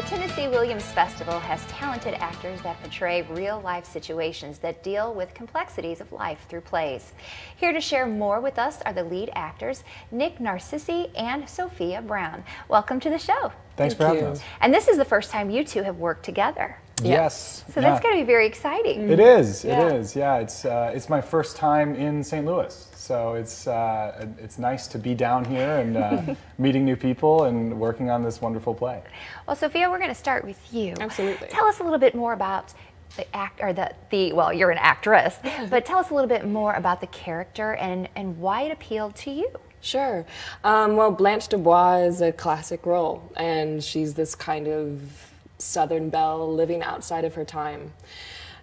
Tennessee Williams Festival has talented actors that portray real life situations that deal with complexities of life through plays. Here to share more with us are the lead actors, Nick Narcisi and Sophia Brown. Welcome to the show. Thanks Thank for having us. And this is the first time you two have worked together. Yes. So yeah. that's going to be very exciting. It is. Yeah. It is. Yeah. It's uh, it's my first time in St. Louis, so it's uh, it's nice to be down here and uh, meeting new people and working on this wonderful play. Well, Sophia, we're going to start with you. Absolutely. Tell us a little bit more about the act or the, the well, you're an actress, but tell us a little bit more about the character and, and why it appealed to you. Sure. Um, well, Blanche Dubois is a classic role, and she's this kind of Southern belle living outside of her time.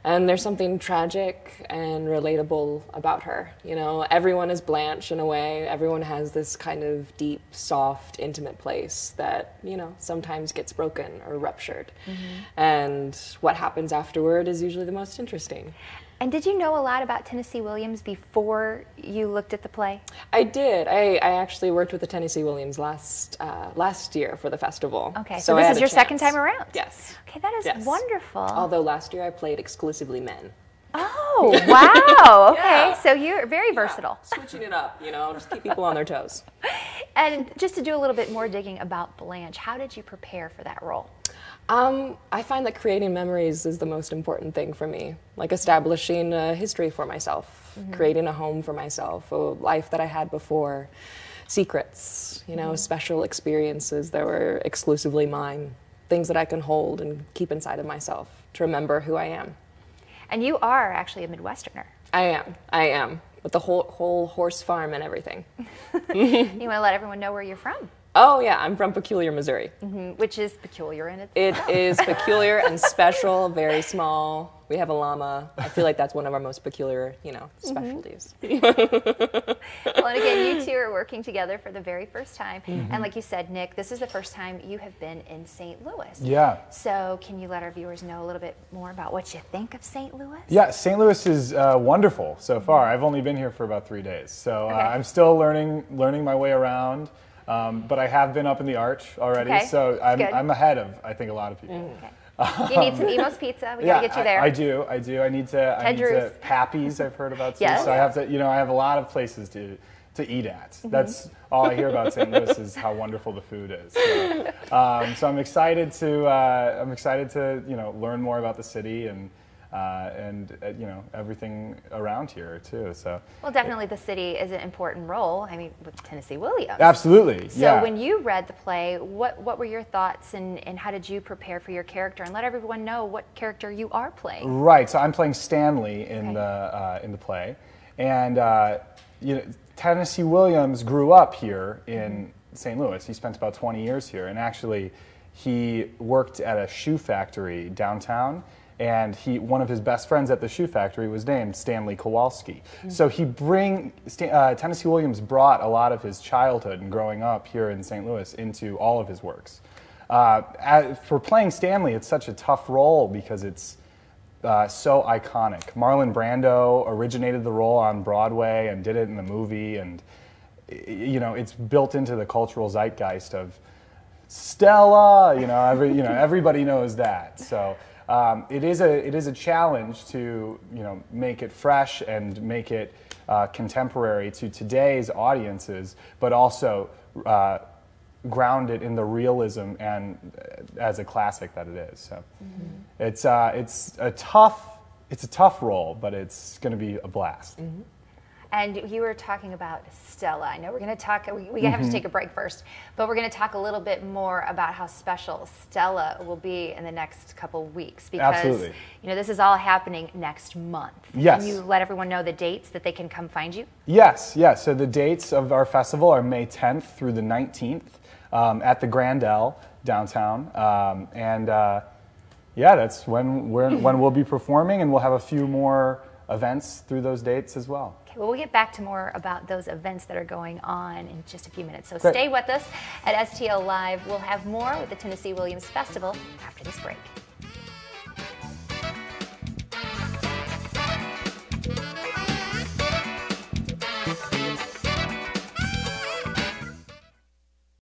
And there's something tragic and relatable about her. You know, everyone is Blanche in a way. Everyone has this kind of deep, soft, intimate place that, you know, sometimes gets broken or ruptured. Mm-hmm. And what happens afterward is usually the most interesting. And did you know a lot about Tennessee Williams before you looked at the play? I did. I, I actually worked with the Tennessee Williams last uh, last year for the festival. Okay, so I this is your second time around? Yes. Okay, that is Yes. wonderful. Although last year I played exclusively men. oh, wow. Okay, Yeah. so you're very versatile. Switching it up, you know, just keep people on their toes. And just to do a little bit more digging about Blanche, how did you prepare for that role? Um, I find that creating memories is the most important thing for me. Like establishing a history for myself, creating a home for myself, a life that I had before, secrets, you know, special experiences that were exclusively mine, things that I can hold and keep inside of myself to remember who I am. And you are actually a Midwesterner. I am. I am. With the whole whole horse farm and everything. You want to let everyone know where you're from, Oh yeah, I'm from Peculiar, Missouri. Mhm, which is peculiar in its It is peculiar and special, very small. We have a llama. I feel like that's one of our most peculiar, you know, specialties. Well, and again, you two are working together for the very first time. And like you said, Nick, this is the first time you have been in St. Louis. Yeah. So, can you let our viewers know a little bit more about what you think of St. Louis? Yeah. St. Louis is uh, wonderful so far. I've only been here for about three days, so uh, Okay. I'm still learning learning my way around. Um, but I have been up in the arch already, Okay, so I'm. I'm ahead of I think a lot of people. Okay. You need some Imo's Pizza. We Yeah, gotta get you there. I, do. I do. I need to. I Ted need to. Drewes. Pappy's. I've heard about too. Yes. So I have to. You know, I have a lot of places to to eat at. Mm-hmm. That's all I hear about St. Louis is how wonderful the food is. So, um, so I'm excited to. Uh, I'm excited to you know learn more about the city and. Uh, and uh, you know everything around here too. So Well, definitely the city is an important role. I mean, with Tennessee Williams. absolutely, So yeah. when you read the play, what, what were your thoughts and, and how did you prepare for your character? And let everyone know what character you are playing. Right. So I'm playing Stanley in Okay. the uh, in the play, and uh, you know Tennessee Williams grew up here in St. Louis. He spent about 20 years here, and actually he worked at a shoe factory downtown. And he, one of his best friends at the shoe factory was named Stanley Kowalski. So he bring uh, Tennessee Williams brought a lot of his childhood and growing up here in St. Louis into all of his works. Uh, as, for playing Stanley, it's such a tough role because it's uh, so iconic. Marlon Brando originated the role on Broadway and did it in the movie, and you know it's built into the cultural zeitgeist of Stella. You know, every, you know everybody knows that. So um, it is a it is a challenge to you know make it fresh and make it uh, contemporary to today's audiences, but also. Uh, ground it in the realism and uh, as a classic that it is. So it's uh, it's a tough it's a tough role, but it's going to be a blast. And you were talking about Stella. I know we're going to talk, we, we have Mm-hmm. to take a break first, but we're going to talk a little bit more about how special Stella will be in the next couple weeks because, Absolutely. you know, this is all happening next month. Yes. Can you let everyone know the dates that they can come find you? Yes, yes. So the dates of our festival are May 10th through the 19th um, at the Grandel downtown, um, and uh, yeah, that's when we're, when we'll be performing, and we'll have a few more events through those dates as well. Well, we'll get back to more about those events that are going on in just a few minutes. So Great. stay with us at STL Live. We'll have more with the Tennessee Williams Festival after this break.